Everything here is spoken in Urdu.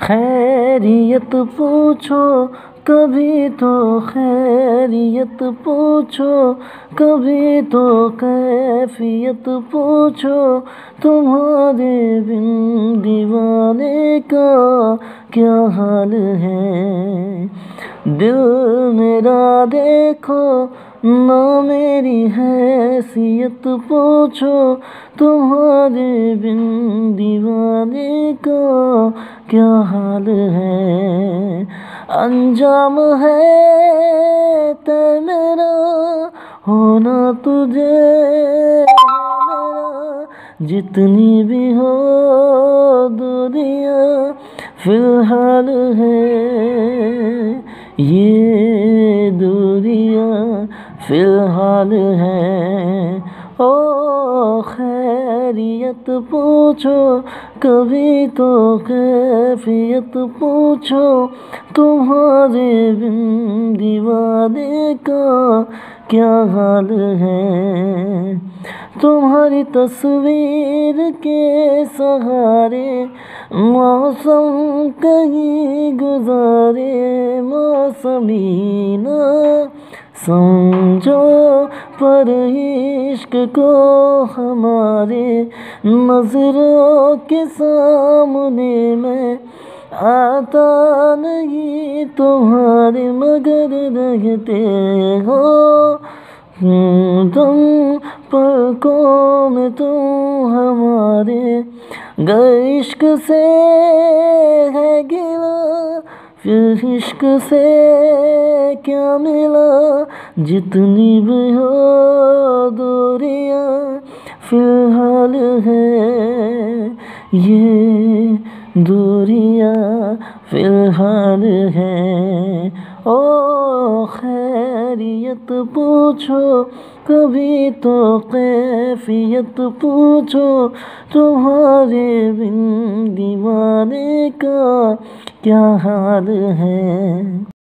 خیریت پوچھو، کبھی تو خیریت پوچھو، کبھی تو کیفیت پوچھو۔ تمہارے بن دیوانے کا کیا حال ہے؟ دل میرا دیکھو، نہ میری حیثیت پوچھو۔ تمہارے بن دیوانے کا کیا حال ہے؟ انجام ہے طے میرا، ہونا تجھے میرا۔ جتنی بھی ہو دوریاں فی الحال ہے، یہ دوریاں فی الحال ہے۔ او خیریت پوچھو، کبھی تو کیفیت پوچھو۔ تمہارے بن دیوانے کا کیا حال ہے؟ تمہاری تصویر کے سہارے، موسم کہیں گزارے، موسمی نہ سمجھو، پر عشق کو ہمارے نظروں کے سامنے میں آتا نہیں، تمہارے مگر رہتے ہو۔ تم پلکوں میں تم ہمارے عشق سے ہے گلہ پھر عشق سے کیا ملا؟ جتنی بھی ہو دوریاں فی الحال ہے، یہ دوریاں فی الحال ہے او خیریت پوچھو، کبھی تو کیفیت پوچھو۔ تمہارے بن دیوانے کا کیا حال ہے؟